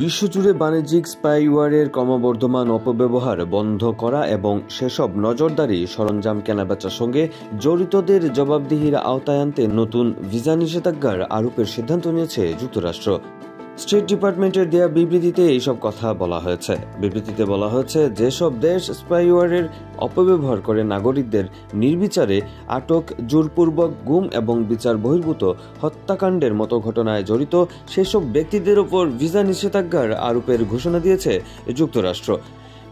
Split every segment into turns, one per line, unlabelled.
বিশ্বজুড়ে বাণিজ্যিক স্পাইওয়ারের ক্রমবর্ধমান অপব্যবহার বন্ধ করা এবং সেসব নজরদারি সরঞ্জাম কেনাবেচার সঙ্গে জড়িতদের জবাবদিহির আওতায় আনতে নতুন ভিসা নিষেধাজ্ঞার আরোপের সিদ্ধান্ত নিয়েছে যুক্তরাষ্ট্র। স্টেট ডিপার্টমেন্টের দেয়া বিবৃতিতে এইসব কথা বলা হয়েছে। বিবৃতিতে বলা হয়েছে, যেসব দেশ স্পাইওয়ারের অপব্যবহার করে নাগরিকদের নির্বিচারে আটক, জোরপূর্বক গুম এবং বিচার বহির্ভূত হত্যাকাণ্ডের মতো ঘটনায় জড়িত, সেসব ব্যক্তিদের ওপর ভিসা নিষেধাজ্ঞার আরোপের ঘোষণা দিয়েছে যুক্তরাষ্ট্র।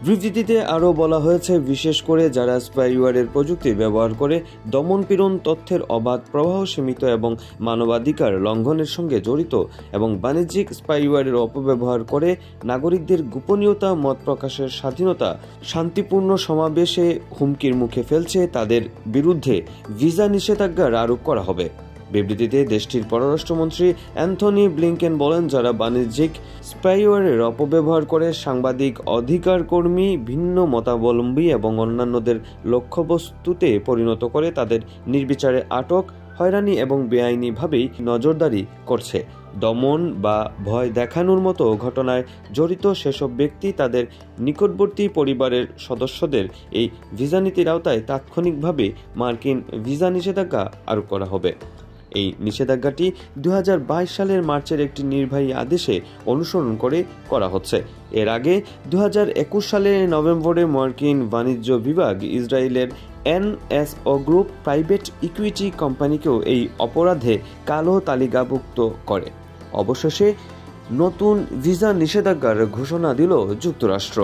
বিবৃতিতে আরও বলা হয়েছে, বিশেষ করে যারা স্পাইওয়ারের প্রযুক্তি ব্যবহার করে দমনপীড়ন তথ্যের অবাধ প্রবাহ সীমিত এবং মানবাধিকার লঙ্ঘনের সঙ্গে জড়িত এবং বাণিজ্যিক স্পাইওয়ারের অপব্যবহার করে নাগরিকদের গোপনীয়তা, মত প্রকাশের স্বাধীনতা, শান্তিপূর্ণ সমাবেশে হুমকির মুখে ফেলছে, তাদের বিরুদ্ধে ভিসা নিষেধাজ্ঞার আরোপ করা হবে। বিবৃতিতে দেশটির পররাষ্ট্রমন্ত্রী অ্যান্থনি ব্লিংকেন বলেন, যারা বাণিজ্যিক স্পাইওয়ারের অপব্যবহার করে সাংবাদিক অধিকার কর্মী ভিন্ন মতাবলম্বী এবং অন্যান্যদের লক্ষ্যবস্তুতে পরিণত করে তাদের নির্বিচারে আটক, হয়রানি এবং বেআইনিভাবেই নজরদারি করছে। দমন বা ভয় দেখানোর মতো ঘটনায় জড়িত সেসব ব্যক্তি তাদের নিকটবর্তী পরিবারের সদস্যদের এই ভিসা নীতির আওতায় তাৎক্ষণিকভাবে মার্কিন ভিসা নিষেধাজ্ঞা আরোপ করা হবে। এই নিষেধাজ্ঞাটি দু হাজার বাইশ সালের মার্চের একটি নির্বাহী আদেশে অনুসরণ করে করা হচ্ছে। এর আগে দু হাজার একুশ সালের নভেম্বরে মার্কিন বাণিজ্য বিভাগ ইসরায়েলের এনএসও গ্রুপ প্রাইভেট ইকুইটি কোম্পানিকেও এই অপরাধে কালো তালিকাভুক্ত করে। অবশেষে নতুন ভিসা নিষেধাজ্ঞার ঘোষণা দিল যুক্তরাষ্ট্র।